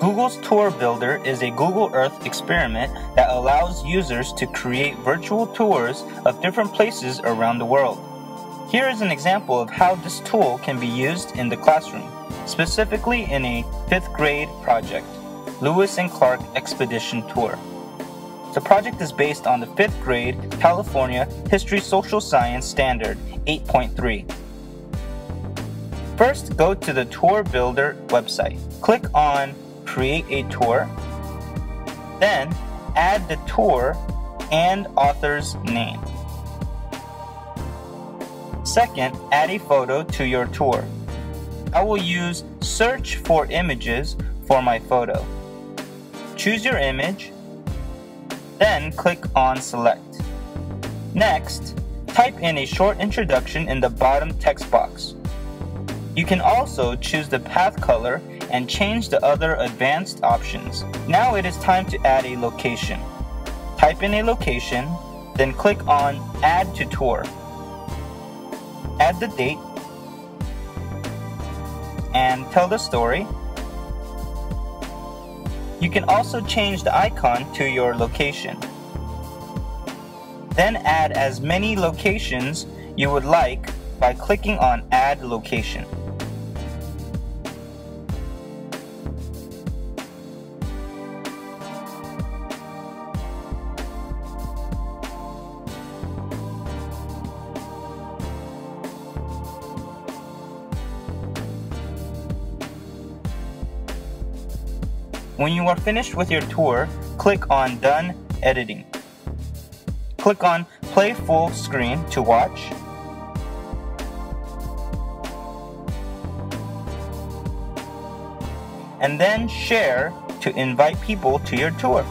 Google's Tour Builder is a Google Earth experiment that allows users to create virtual tours of different places around the world. Here is an example of how this tool can be used in the classroom, specifically in a 5th grade project, Lewis and Clark Expedition Tour. The project is based on the 5th grade California History Social Science Standard 8.3. First, go to the Tour Builder website. Click on Create a Tour. Then, add the tour and author's name. Second, add a photo to your tour. I will use Search for Images for my photo. Choose your image, then click on Select. Next, type in a short introduction in the bottom text box. You can also choose the path color and change the other advanced options. Now it is time to add a location. Type in a location, then click on Add to Tour. Add the date and tell the story. You can also change the icon to your location. Then add as many locations you would like by clicking on Add Location. When you are finished with your tour, click on Done Editing. Click on Play Full Screen to watch. And then Share to invite people to your tour.